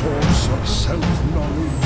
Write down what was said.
source of self-knowledge.